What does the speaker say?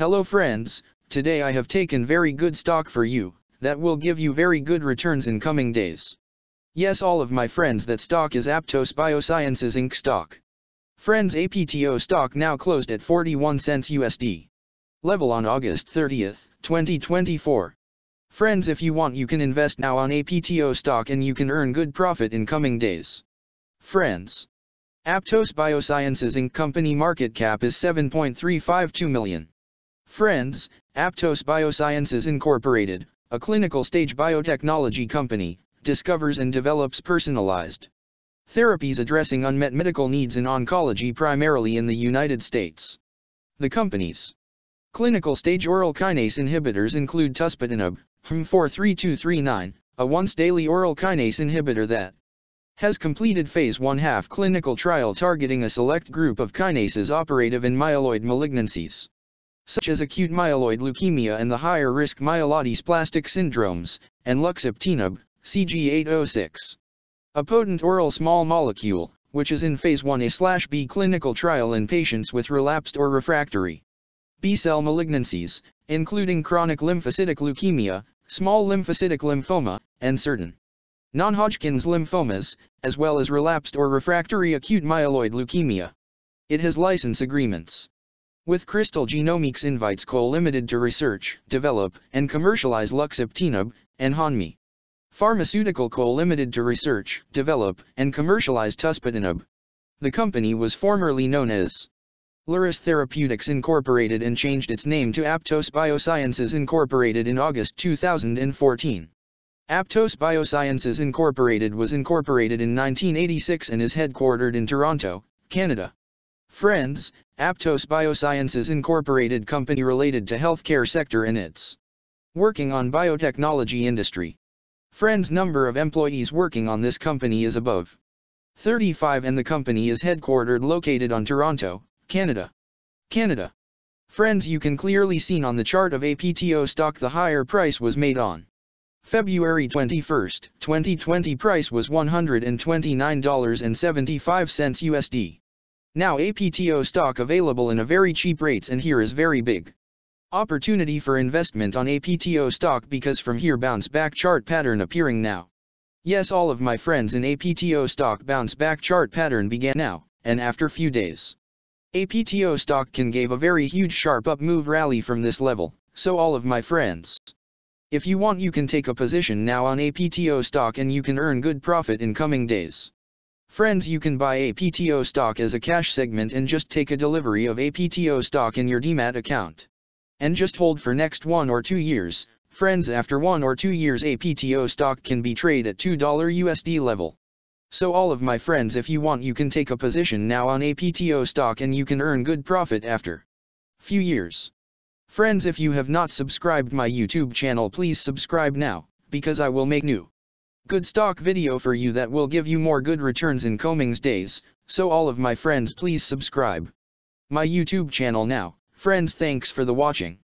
Hello friends, today I have taken very good stock for you, that will give you very good returns in coming days. Yes all of my friends that stock is Aptose Biosciences Inc. stock. Friends APTO stock now closed at 41 cents USD. Level on August 30th, 2024. Friends if you want you can invest now on APTO stock and you can earn good profit in coming days. Friends. Aptose Biosciences Inc. company market cap is 7.352 million. Friends, Aptose Biosciences Incorporated, a clinical stage biotechnology company, discovers and develops personalized therapies addressing unmet medical needs in oncology primarily in the United States. The company's clinical stage oral kinase inhibitors include tuspetinib, HM43239, a once-daily oral kinase inhibitor that has completed phase 1 half clinical trial targeting a select group of kinases operative in myeloid malignancies, such as acute myeloid leukemia and the higher-risk myelodysplastic syndromes, and luxeptinib, CG806. A potent oral small molecule, which is in phase 1A/B clinical trial in patients with relapsed or refractory B-cell malignancies, including chronic lymphocytic leukemia, small lymphocytic lymphoma, and certain non-Hodgkin's lymphomas, as well as relapsed or refractory acute myeloid leukemia. It has license agreements with Crystal Genomics Invites Co. Limited to research, develop, and commercialize luxeptinib, and Hanmi Pharmaceutical Co. Limited to research, develop, and commercialize tuspetinib. The company was formerly known as Lorus Therapeutics Incorporated and changed its name to Aptose Biosciences Incorporated in August 2014. Aptose Biosciences Incorporated was incorporated in 1986 and is headquartered in Toronto, Canada. Friends, Aptose Biosciences Incorporated company related to healthcare sector and its working on biotechnology industry. Friends number of employees working on this company is above 35 and the company is headquartered located on Toronto, Canada. Canada. Friends you can clearly seen on the chart of APTO stock the higher price was made on February 21, 2020 price was $129.75 USD. Now APTO stock available in a very cheap rates and here is very big. Opportunity for investment on APTO stock because from here bounce back chart pattern appearing now. Yes all of my friends in APTO stock bounce back chart pattern began now, and after few days. APTO stock can gave a very huge sharp up move rally from this level, so all of my friends. If you want you can take a position now on APTO stock and you can earn good profit in coming days. Friends you can buy APTO stock as a cash segment and just take a delivery of APTO stock in your demat account. And just hold for next one or two years, friends after one or two years APTO stock can be trade at $2 USD level. So all of my friends if you want you can take a position now on APTO stock and you can earn good profit after few years. Friends if you have not subscribed my YouTube channel please subscribe now, because I will make new good stock video for you that will give you more good returns in coming days, so all of my friends please subscribe my YouTube channel now. Friends thanks for the watching.